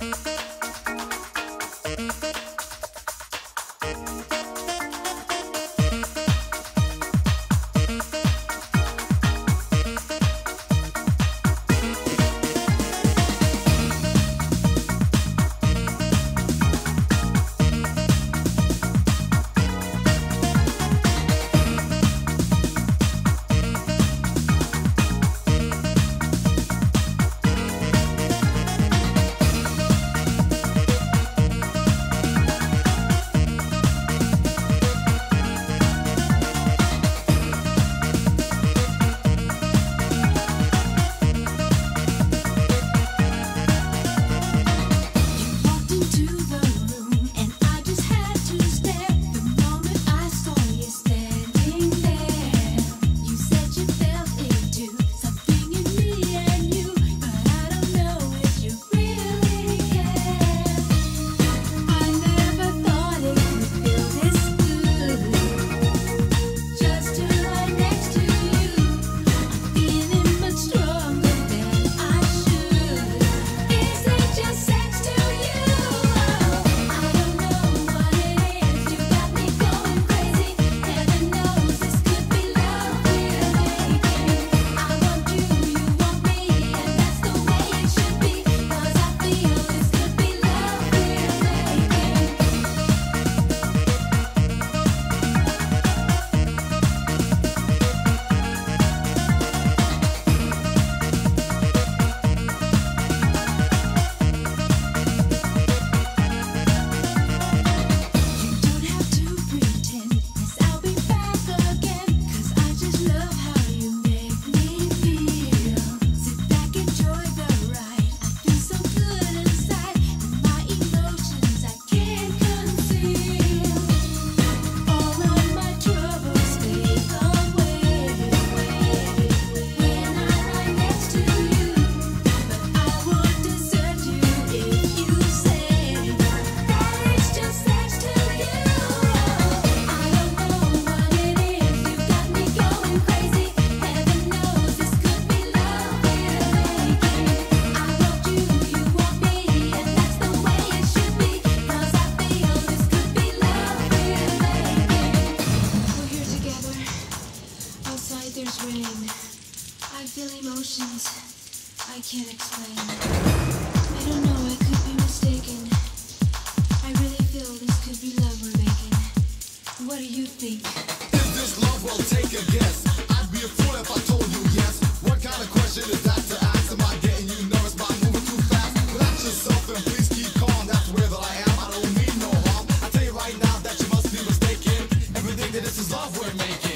I can't explain. I don't know, I could be mistaken. I really feel this could be love we're making. What do you think? If this love will take a guess, I'd be a fool if I told you yes. What kind of question is that to ask? Am I getting you nervous by moving too fast? Relax yourself and please keep calm. That's where that I am. I don't mean no harm. I tell you right now that you must be mistaken. Everything that this is love we're making.